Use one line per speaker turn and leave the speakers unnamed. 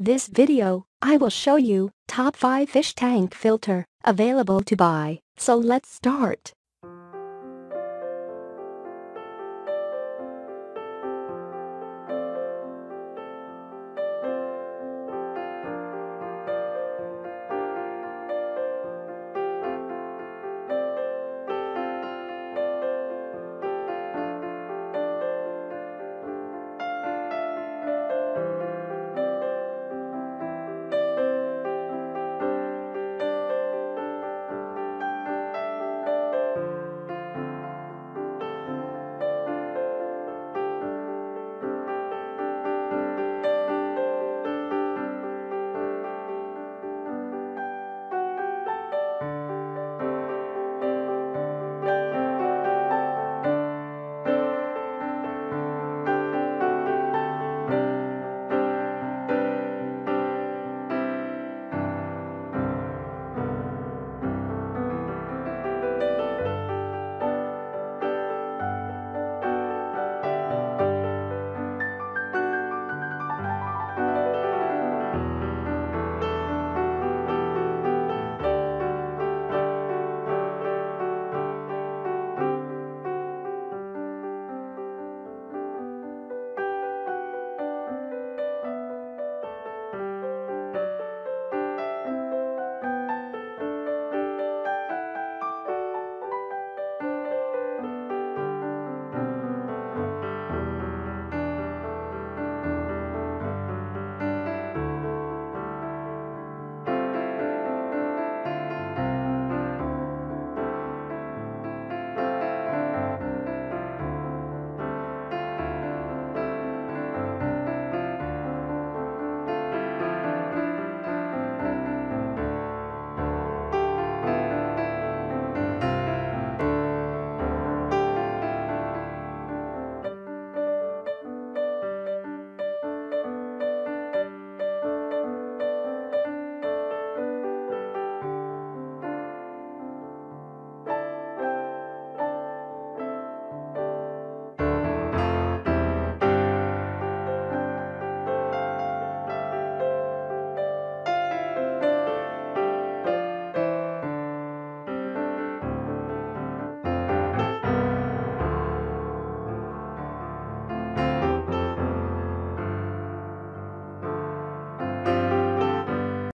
This video, I will show you top 5 fish tank filter available to buy, so let's start.